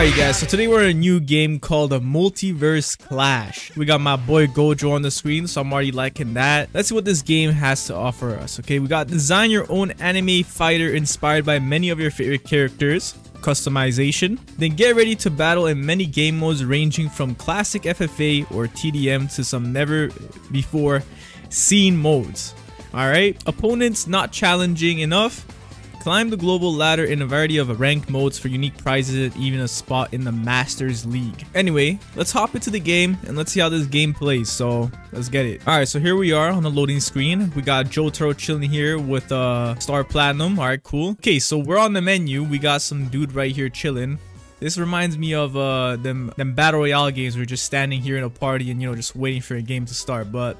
Alright guys, so today we're in a new game called a Multiverse Clash. We got my boy Gojo on the screen, so I'm already liking that. Let's see what this game has to offer us, okay? We got design your own anime fighter inspired by many of your favorite characters customization. Then get ready to battle in many game modes ranging from classic FFA or TDM to some never before seen modes. Alright, opponents not challenging enough, Climb the global ladder in a variety of ranked modes for unique prizes and even a spot in the Masters League. Anyway, let's hop into the game and let's see how this game plays. So let's get it. Alright, so here we are on the loading screen. We got Joe Jotaro chilling here with uh, Star Platinum. Alright, cool. Okay, so we're on the menu. We got some dude right here chilling. This reminds me of uh, them, them Battle Royale games where you're just standing here in a party and, you know, just waiting for a game to start. But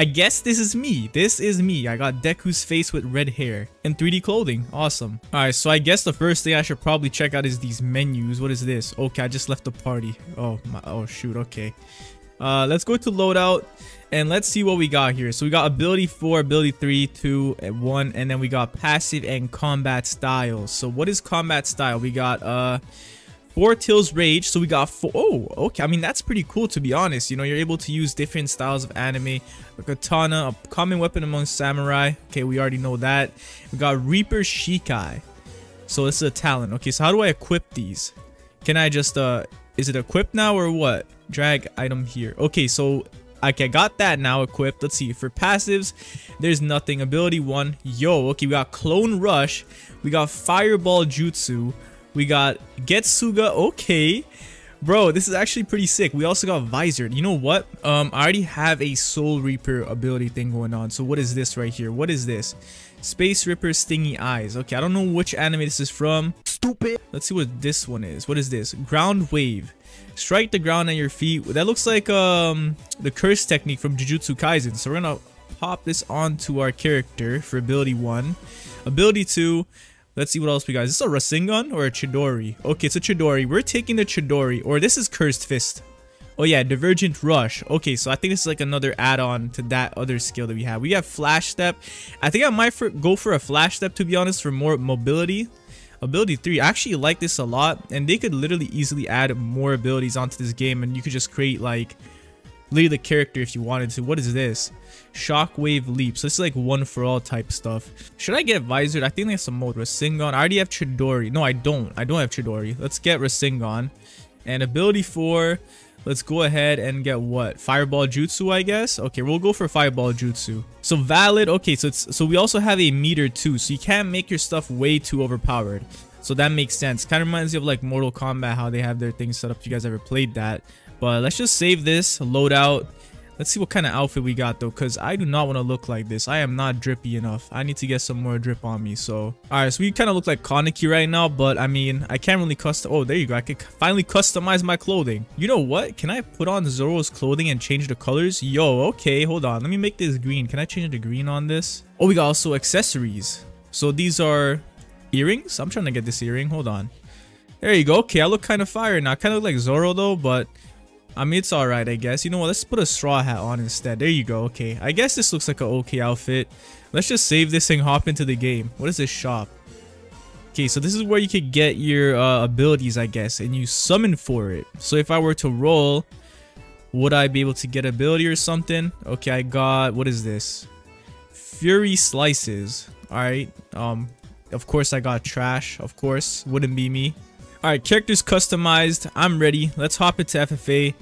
I guess this is me. This is me. I got Deku's face with red hair and 3D clothing. Awesome. Alright, so I guess the first thing I should probably check out is these menus. What is this? Okay, I just left the party. Oh, my, oh shoot. Okay. Uh, let's go to loadout and let's see what we got here. So we got ability 4, ability 3, 2, and 1, and then we got passive and combat styles. So what is combat style? We got uh Four Tails Rage. So we got four. Oh, okay. I mean, that's pretty cool to be honest. You know, you're able to use different styles of anime. A katana, a common weapon among samurai. Okay, we already know that. We got Reaper Shikai. So this is a talent. Okay, so how do I equip these? Can I just, uh, is it equipped now or what? Drag item here. Okay, so Okay, got that now equipped. Let's see. For passives, there's nothing. Ability 1. Yo, okay, we got Clone Rush. We got Fireball Jutsu. We got Getsuga. Okay. Bro, this is actually pretty sick. We also got Visored. You know what? Um, I already have a Soul Reaper ability thing going on. So what is this right here? What is this? Space Ripper Stingy Eyes. Okay, I don't know which anime this is from. Stupid. Let's see what this one is. What is this? Ground Wave. Strike the ground at your feet. That looks like um the curse technique from Jujutsu Kaisen. So we're gonna pop this onto our character for ability 1. Ability 2, Let's see what else we got. Is this a Rasengan or a Chidori? Okay, it's a Chidori. We're taking the Chidori. Or this is Cursed Fist. Oh yeah, Divergent Rush. Okay, so I think this is like another add-on to that other skill that we have. We have Flash Step. I think I might for, go for a Flash Step to be honest for more mobility. Ability 3, I actually like this a lot. And they could literally easily add more abilities onto this game. And you could just create like literally the character if you wanted to. What is this? Shockwave Leap. So this is like one for all type stuff. Should I get Visored? I think there's some mode. Rasengan. I already have Chidori. No, I don't. I don't have Chidori. Let's get Rasengan. And ability 4. Let's go ahead and get what? Fireball Jutsu, I guess? Okay, we'll go for Fireball Jutsu. So valid. Okay, so it's so we also have a meter too. So you can't make your stuff way too overpowered. So that makes sense. Kind of reminds me of like Mortal Kombat, how they have their things set up. If you guys ever played that. But let's just save this, load out. Let's see what kind of outfit we got though, because I do not want to look like this. I am not drippy enough. I need to get some more drip on me. So, alright, so we kind of look like Kaneki right now, but I mean, I can't really custom. Oh, there you go. I can finally customize my clothing. You know what? Can I put on Zoro's clothing and change the colors? Yo, okay, hold on. Let me make this green. Can I change the green on this? Oh, we got also accessories. So these are earrings. I'm trying to get this earring. Hold on. There you go. Okay, I look kind of fire now. Kind of look like Zoro though, but I mean, it's alright, I guess. You know what? Let's put a straw hat on instead. There you go. Okay. I guess this looks like an okay outfit. Let's just save this thing, hop into the game. What is this shop? Okay, so this is where you could get your uh, abilities, I guess, and you summon for it. So if I were to roll, would I be able to get ability or something? Okay, I got, what is this? Fury Slices. Alright, um, of course I got Trash, of course. Wouldn't be me. Alright, characters customized. I'm ready. Let's hop into FFA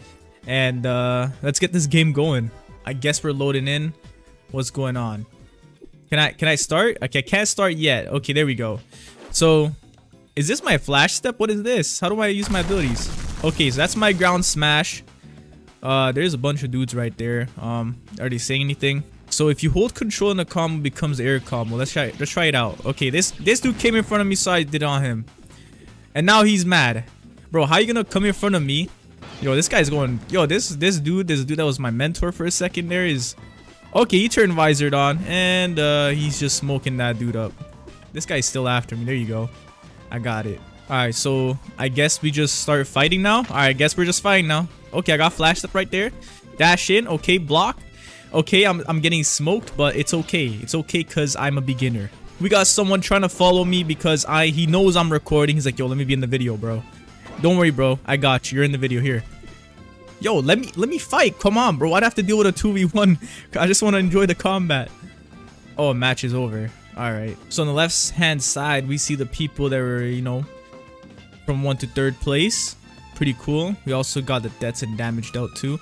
and uh, let's get this game going. I guess we're loading in. What's going on? Can I can I start? Okay, I can't start yet. Okay, there we go. So, is this my flash step? What is this? How do I use my abilities? Okay, so that's my ground smash. Uh, there's a bunch of dudes right there. Um, are they saying anything? So if you hold control in the combo becomes air combo. Let's try let's try it out. Okay, this this dude came in front of me so I did on him. And now he's mad. Bro, how you gonna come in front of me? Yo, this guy's going... Yo, this this dude, this dude that was my mentor for a second there is... Okay, he turned Visored on. And uh, he's just smoking that dude up. This guy's still after me. There you go. I got it. Alright, so I guess we just start fighting now. Alright, I guess we're just fighting now. Okay, I got flashed up right there. Dash in. Okay, block. Okay, I'm, I'm getting smoked, but it's okay. It's okay because I'm a beginner. We got someone trying to follow me because I he knows I'm recording. He's like, yo, let me be in the video, bro. Don't worry, bro. I got you. You're in the video here. Yo, let me let me fight. Come on, bro. I'd have to deal with a 2v1. I just want to enjoy the combat. Oh, match is over. All right. So on the left hand side, we see the people that were, you know, from 1 to 3rd place. Pretty cool. We also got the deaths and damage dealt too.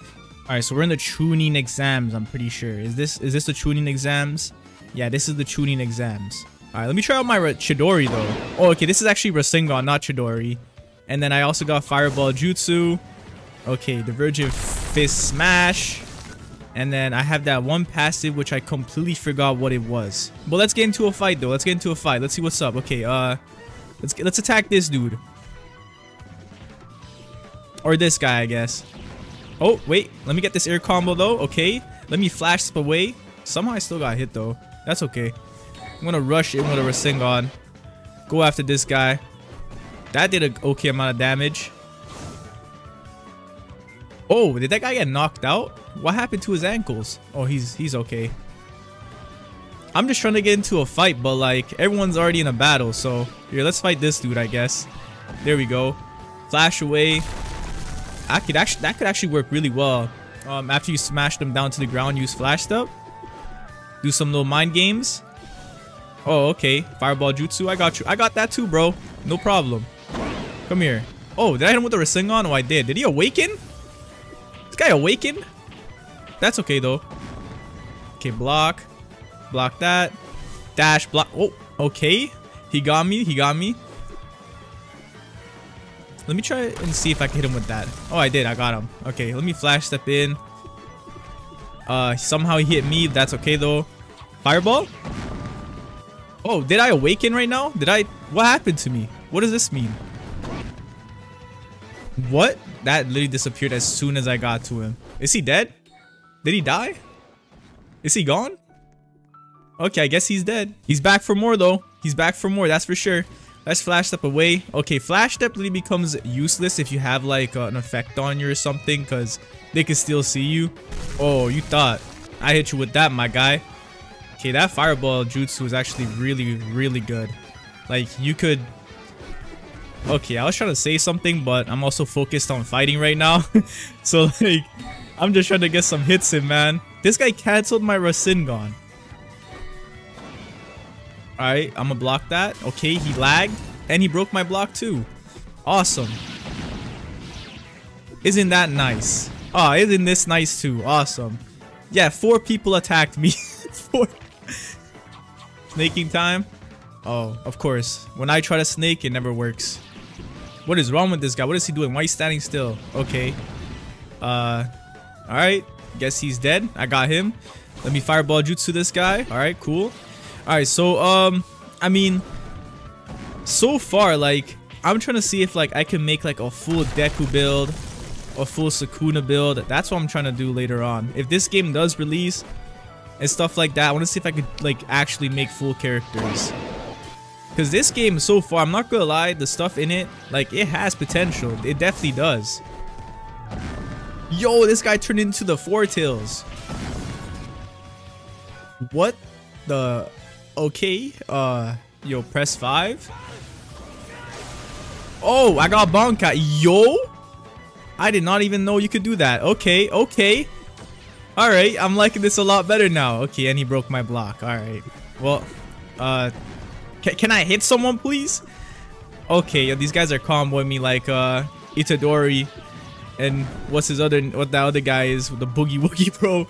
All right, so we're in the Chunin exams, I'm pretty sure. Is this is this the Chunin exams? Yeah, this is the Chunin exams. All right, let me try out my Chidori though. Oh, okay, this is actually Rasengan, not Chidori. And then I also got Fireball Jutsu. Okay, the Divergent Fist Smash. And then I have that one passive which I completely forgot what it was. But let's get into a fight though. Let's get into a fight. Let's see what's up. Okay, uh let's get, let's attack this dude. Or this guy, I guess. Oh, wait. Let me get this air combo, though. Okay. Let me flash away. Somehow I still got hit, though. That's okay. I'm to rush in with a Rasengan. Go after this guy. That did an okay amount of damage. Oh, did that guy get knocked out? What happened to his ankles? Oh, he's he's okay. I'm just trying to get into a fight, but like everyone's already in a battle. So here, let's fight this dude, I guess. There we go. Flash away. I could actually that could actually work really well. Um, after you smash them down to the ground, use flash step. Do some little mind games. Oh, okay. Fireball jutsu. I got you. I got that too, bro. No problem. Come here. Oh, did I hit him with a Rasengan? Oh, I did. Did he awaken? This guy awakened? That's okay, though. Okay, block. Block that. Dash, block. Oh, okay. He got me. He got me. Let me try and see if I can hit him with that. Oh, I did. I got him. Okay, let me flash step in. Uh, somehow he hit me. That's okay, though. Fireball? Oh, did I awaken right now? Did I... What happened to me? What does this mean? What? That literally disappeared as soon as I got to him. Is he dead? Did he die? Is he gone? Okay, I guess he's dead. He's back for more, though. He's back for more, that's for sure. Let's flash step away. Okay, flash step really becomes useless if you have like uh, an effect on you or something because they can still see you. Oh, you thought I hit you with that, my guy. Okay, that fireball jutsu is actually really, really good. Like, you could... Okay, I was trying to say something, but I'm also focused on fighting right now. so, like, I'm just trying to get some hits in, man. This guy canceled my Rasengan. Alright, I'm gonna block that. Okay, he lagged. And he broke my block too. Awesome. Isn't that nice? Oh, isn't this nice too? Awesome. Yeah, four people attacked me. four. Snaking time? Oh, of course. When I try to snake, it never works. What is wrong with this guy? What is he doing? Why is he standing still? Okay. Uh, alright. Guess he's dead. I got him. Let me fireball jutsu this guy. Alright, cool. Alright, so, um, I mean, so far, like, I'm trying to see if, like, I can make, like, a full Deku build, a full Sukuna build. That's what I'm trying to do later on. If this game does release and stuff like that, I want to see if I could, like, actually make full characters. Because this game, so far, I'm not gonna lie, the stuff in it, like, it has potential. It definitely does. Yo, this guy turned into the Four Tails. What the Okay. Uh, yo, press five. Oh, I got Bankai. Yo, I did not even know you could do that. Okay, okay. All right, I'm liking this a lot better now. Okay, and he broke my block. All right. Well, uh, can, can I hit someone, please? Okay, yo, these guys are comboing me like uh Itadori and what's his other what that other guy is with the boogie woogie bro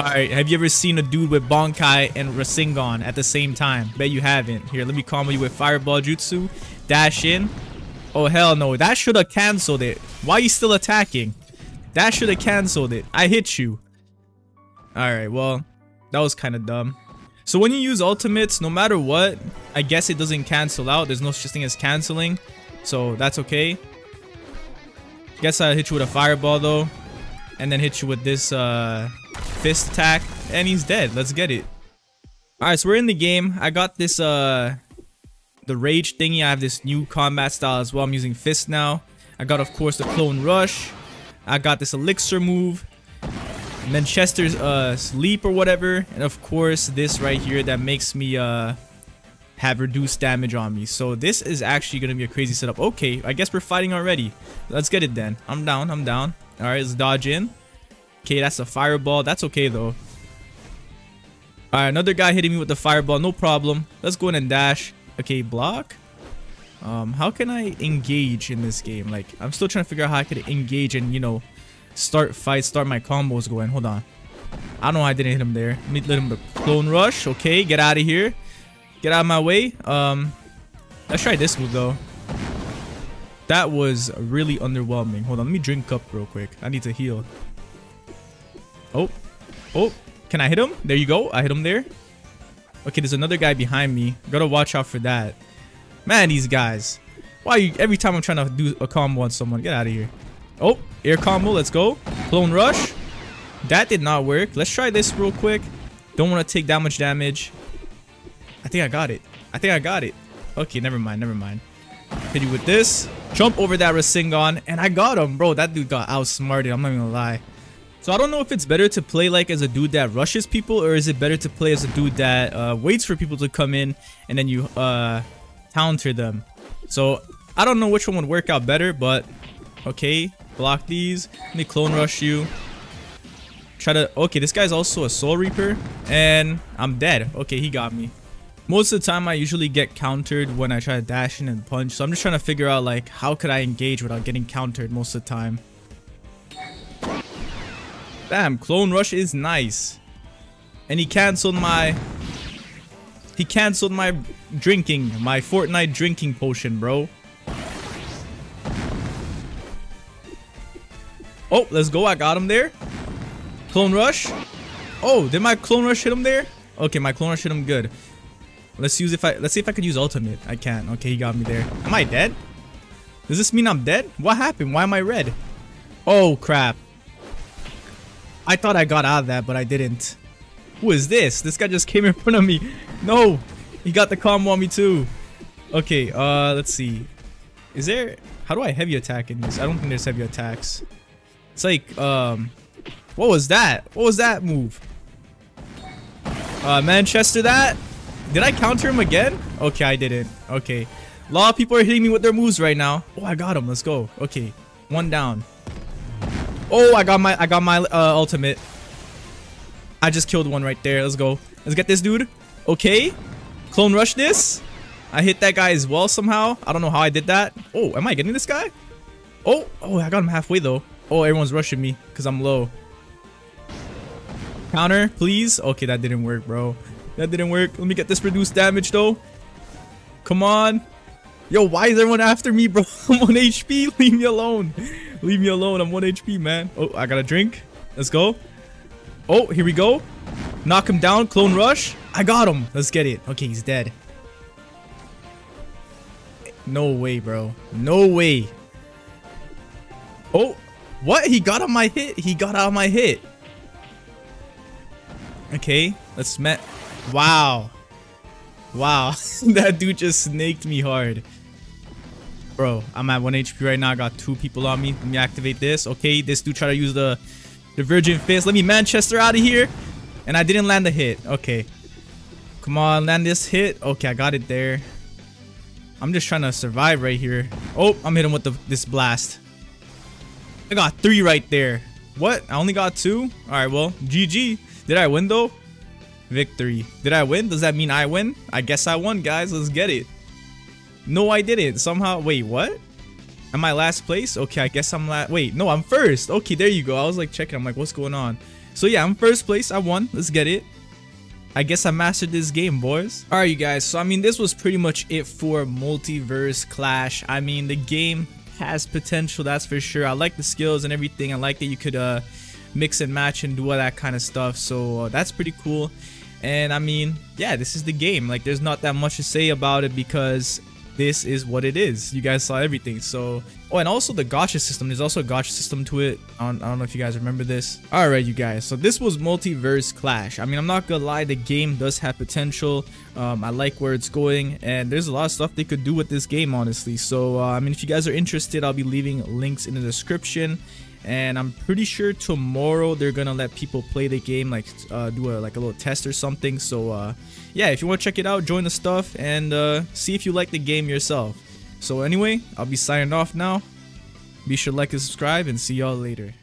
Alright, have you ever seen a dude with Bankai and Rasengan at the same time? Bet you haven't. Here, let me combo you with Fireball Jutsu. Dash in. Oh, hell no. That should have canceled it. Why are you still attacking? That should have canceled it. I hit you. Alright, well, that was kind of dumb. So when you use ultimates, no matter what, I guess it doesn't cancel out. There's no such thing as canceling. So that's okay. Guess I hit you with a fireball though. And then hit you with this uh fist attack, and he's dead. Let's get it. Alright, so we're in the game. I got this, uh, the rage thingy. I have this new combat style as well. I'm using fist now. I got, of course, the clone rush. I got this elixir move. Manchester's uh, sleep or whatever. And, of course, this right here that makes me, uh, have reduced damage on me. So this is actually going to be a crazy setup. Okay, I guess we're fighting already. Let's get it then. I'm down, I'm down. Alright, let's dodge in. Okay, that's a fireball. That's okay though. Alright, another guy hitting me with the fireball. No problem. Let's go in and dash. Okay, block. Um, how can I engage in this game? Like, I'm still trying to figure out how I could engage and, you know, start fights, start my combos going. Hold on. I don't know I didn't hit him there. Let me let him clone rush. Okay, get out of here. Get out of my way. Um, let's try this move though. That was really underwhelming. Hold on, let me drink up real quick. I need to heal. Oh, oh, can I hit him? There you go. I hit him there. Okay, there's another guy behind me. Gotta watch out for that. Man, these guys. Why you, every time I'm trying to do a combo on someone, get out of here. Oh, air combo, let's go. Clone rush. That did not work. Let's try this real quick. Don't want to take that much damage. I think I got it. I think I got it. Okay, never mind, never mind. Hit you with this. Jump over that Rasengan, and I got him, bro. That dude got outsmarted. I'm not even gonna lie. So I don't know if it's better to play like as a dude that rushes people, or is it better to play as a dude that uh, waits for people to come in and then you uh, counter them. So I don't know which one would work out better, but okay, block these. Let me clone rush you. Try to, okay, this guy's also a soul reaper and I'm dead. Okay, he got me. Most of the time I usually get countered when I try to dash in and punch. So I'm just trying to figure out like how could I engage without getting countered most of the time. Damn, clone rush is nice. And he canceled my he canceled my drinking, my Fortnite drinking potion, bro. Oh, let's go. I got him there. Clone rush. Oh, did my clone rush hit him there? Okay, my clone rush hit him good. Let's use if I let's see if I could use ultimate. I can't. Okay, he got me there. Am I dead? Does this mean I'm dead? What happened? Why am I red? Oh crap. I thought I got out of that, but I didn't. Who is this? This guy just came in front of me. No! He got the combo on me too. Okay, uh, let's see. Is there... How do I heavy attack in this? I don't think there's heavy attacks. It's like, um... What was that? What was that move? Uh, Manchester that? Did I counter him again? Okay, I didn't. Okay. A lot of people are hitting me with their moves right now. Oh, I got him. Let's go. Okay. One down. Oh, I got my I got my uh, ultimate. I just killed one right there. Let's go. Let's get this dude. Okay. Clone rush this. I hit that guy as well somehow. I don't know how I did that. Oh, am I getting this guy? Oh, oh, I got him halfway though. Oh, everyone's rushing me because I'm low. Counter, please. Okay, that didn't work, bro. That didn't work. Let me get this reduced damage though. Come on. Yo, why is everyone after me, bro? I'm on HP. Leave me alone. Leave me alone. I'm 1 HP, man. Oh, I got a drink. Let's go. Oh, here we go. Knock him down. Clone rush. I got him. Let's get it. Okay, he's dead. No way, bro. No way. Oh, what? He got on my hit. He got out of my hit. Okay, let's met. Wow. Wow. that dude just snaked me hard. Bro, I'm at 1 HP right now. I got two people on me. Let me activate this. Okay, this dude try to use the Divergent Fist. Let me Manchester out of here. And I didn't land the hit. Okay. Come on, land this hit. Okay, I got it there. I'm just trying to survive right here. Oh, I'm hitting with the, this blast. I got three right there. What? I only got two? Alright, well, GG. Did I win though? Victory. Did I win? Does that mean I win? I guess I won, guys. Let's get it. No, I didn't. Somehow. Wait, what? Am I last place? Okay, I guess I'm last. Wait, no, I'm first. Okay, there you go. I was like checking. I'm like, what's going on? So yeah, I'm first place. I won. Let's get it. I guess I mastered this game, boys. Alright, you guys. So, I mean, this was pretty much it for Multiverse Clash. I mean, the game has potential, that's for sure. I like the skills and everything. I like that you could uh, mix and match and do all that kind of stuff. So, uh, that's pretty cool. And, I mean, yeah, this is the game. Like, there's not that much to say about it because this is what it is. You guys saw everything. So Oh, and also the gacha system. There's also a gacha system to it. I don't, I don't know if you guys remember this. Alright, you guys. So this was Multiverse Clash. I mean, I'm not gonna lie. The game does have potential. Um, I like where it's going. And there's a lot of stuff they could do with this game, honestly. So, uh, I mean, if you guys are interested, I'll be leaving links in the description and I'm pretty sure tomorrow they're gonna let people play the game like uh, do a like a little test or something. So uh, yeah if you want to check it out join the stuff and uh, see if you like the game yourself. So anyway I'll be signing off now. Be sure to like and subscribe and see y'all later